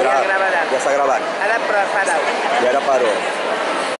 Gra- gravar. Ya está grabant. Ara però fareu.